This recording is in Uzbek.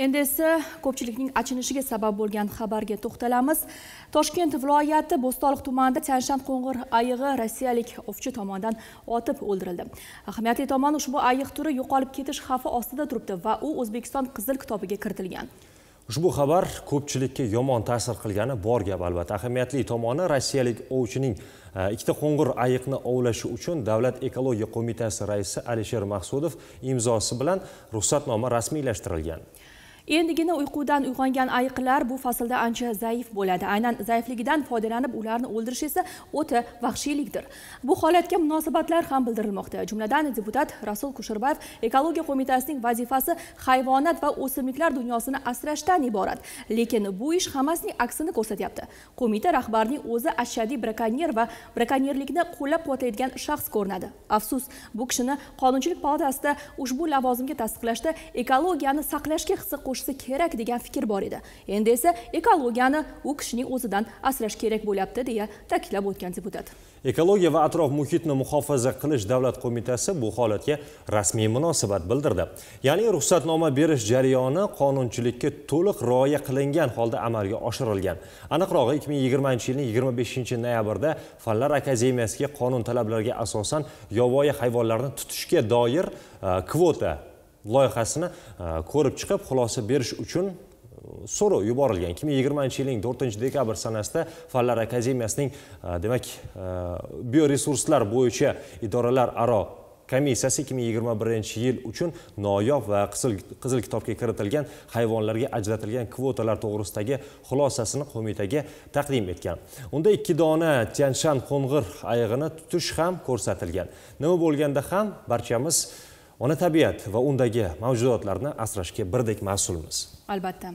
endi esa ko'pchilikning achinishiga sabab bo'lgan xabarga to'xtalamiz. Toshkent viloyati bo'stonliq tumanida tianshan qo'ng'ir ayig'i rossiyalik ovchi tomonidan otib o'ldirildi. Ahamiyatli tomoni ushbu ayiq turi yo'qolib ketish xavfi ostida turibdi va u o'zbekiston qizil kitobiga kiritilgan. Ushbu xabar ko'pchilikka yomon ta'sir qilgani bor gap albatta. Ahamiyatli tomoni rossiyalik ovchining e, ikkita qo'ng'ir ayiqni ovlashi uchun davlat ekologiya qo'mitasi raisi alisher maqsudov imzosi bilan ruxsatnoma rasmiylashtirilgan. Endigina uyqudan uyg'ongan ayiqlar bu faslda ancha zaif bo'ladi. Aynan zaifligidan foydalanib ularni o'ldirish esa o'ta vahshiylikdir. Bu holatga munosabatlar ham bildirilmoqda. Jumladan deputat rasul kusherbayev ekologiya qo'mitasining vazifasi hayvonot va o'simliklar dunyosini asrashdan iborat. Lekin bu ish hammasining aksini ko'rsatyapti. Qo'mita rahbarining o'zi ashaddiy brakonyer va brakonyerlikni qo'llab quvvatlaydigan shaxs ko'rinadi. Afsus bu kishini qonunchilik palatasida ushbu lavozimga tasdiqlashda ekologiyani saqlashga hissa qo'sh qo'shsa kerak degan fikr bor edi. Endi esa ekologiyani u kishining o'zidan asrash kerak bo'lyapti deya ta'kidlab o'tgan deputat. Ekologiya va atrof muhitni muhofaza qilish davlat qo'mitasi bu holatga rasmiy munosabat bildirdi. Ya'ni ruxsatnoma berish jarayoni qonunchilikka to'liq rioya qilingan holda amalga oshirilgan. Aniqrog'i 2020 yilning 25 noyabrda fanlar akademiyasiga qonun talablariga asosan yovvoyi hayvonlarni tutishga doir e, kvota loyihasini e, ko'rib chiqib xulosa berish uchun e, so'rov yuborilgan. Ikki ming yigirmanchi yilning to'rtinchi dekabr sanasida fanlar akademiyasining e, demak bioresurslar bo'yicha idoralararo komissiyasi ikki ming yigirma birinchi yil uchun noyob va qizil kitobga kiritilgan hayvonlarga ajratilgan kvotalar to'g'risidagi xulosasini qo'mitaga taqdim etgan. Unda ikki dona tyanshan qo'ng'ir ayig'ini tutish ham ko'rsatilgan. Nima bo'lganda ham barchamiz ona tabiat va undagi mavjudotlarni asrashga birdek mas'ulmiz. Albatta.